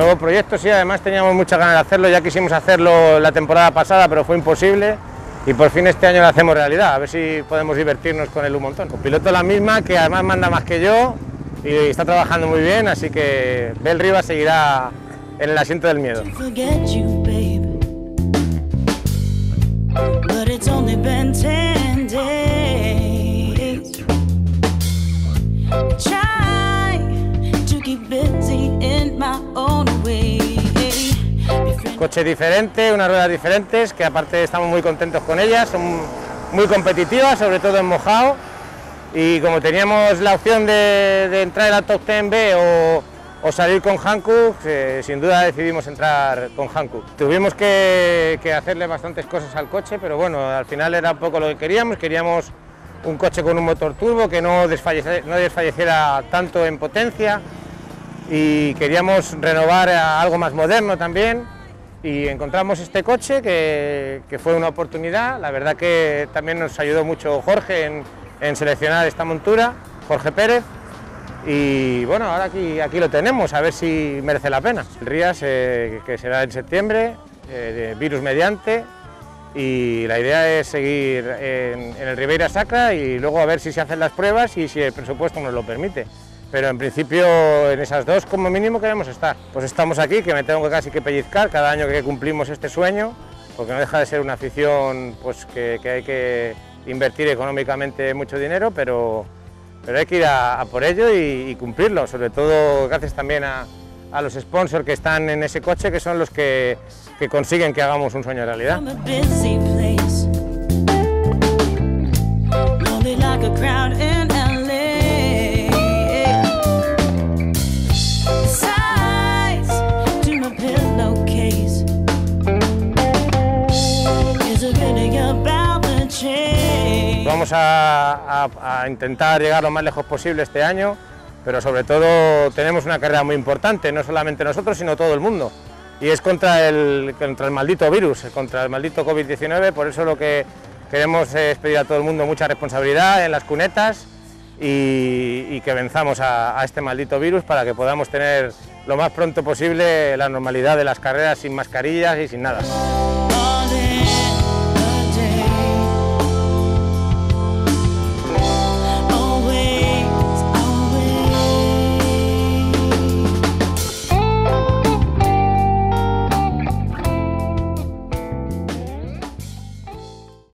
Nuevo proyecto, sí, además teníamos muchas ganas de hacerlo, ya quisimos hacerlo la temporada pasada, pero fue imposible y por fin este año lo hacemos realidad, a ver si podemos divertirnos con él un montón. Un piloto la misma, que además manda más que yo y está trabajando muy bien, así que Bel Rivas seguirá en el asiento del miedo. Coche diferente, unas ruedas diferentes, que aparte estamos muy contentos con ellas, son muy competitivas, sobre todo en mojado. Y como teníamos la opción de, entrar en la Top 10 B o, salir con Hankook, eh, sin duda decidimos entrar con Hankook. Tuvimos que, hacerle bastantes cosas al coche, pero bueno, al final era un poco lo que queríamos. Queríamos un coche con un motor turbo que no, desfallece- no desfalleciera tanto en potencia y queríamos renovar a algo más moderno también y encontramos este coche que, que fue una oportunidad, la verdad que también nos ayudó mucho Jorge en, en seleccionar esta montura, Jorge Pérez, y bueno, ahora aquí, aquí lo tenemos, a ver si merece la pena. El Rías, eh, que será en septiembre, eh, virus mediante, y la idea es seguir en, en el Ribeira Sacra y luego a ver si se hacen las pruebas y si el presupuesto nos lo permite. Pero en principio en esas dos como mínimo queremos estar. Pues estamos aquí, que me tengo casi que pellizcar cada año que cumplimos este sueño, porque no deja de ser una afición pues, que, hay que invertir económicamente mucho dinero, pero, pero hay que ir a, por ello y, y cumplirlo, sobre todo gracias también a, a los sponsors que están en ese coche, que son los que, que consiguen que hagamos un sueño realidad. Vamos a, intentar llegar lo más lejos posible este año, pero sobre todo tenemos una carrera muy importante, no solamente nosotros, sino todo el mundo. Y es contra el, contra el maldito virus, contra el maldito COVID-19, por eso lo que queremos es pedir a todo el mundo mucha responsabilidad en las cunetas y, que venzamos a este maldito virus para que podamos tener lo más pronto posible la normalidad de las carreras sin mascarillas y sin nada.